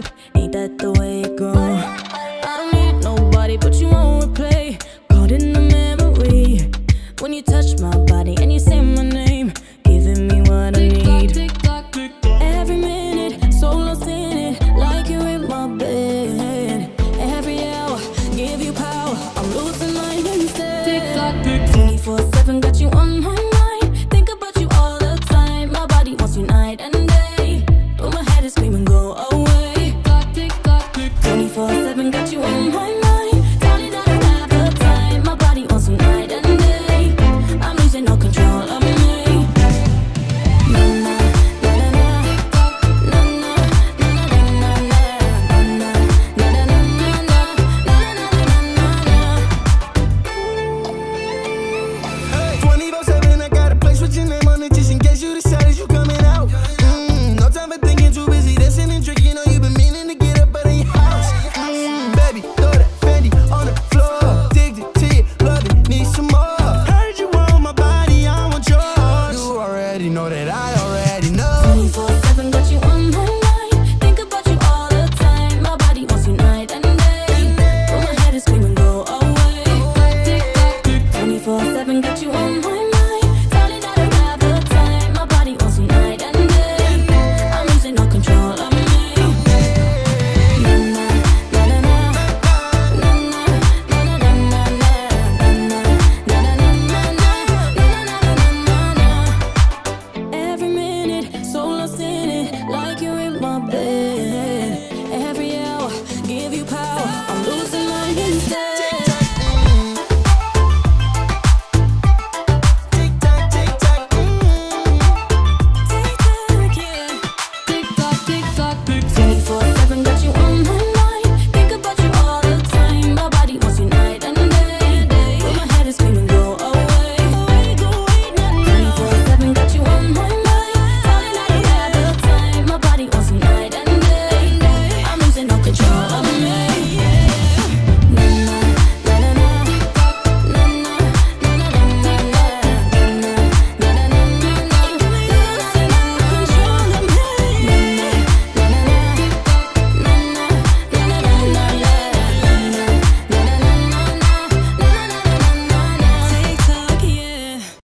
type, ain't that the way it goes? I don't need nobody, but you won't replace get you home.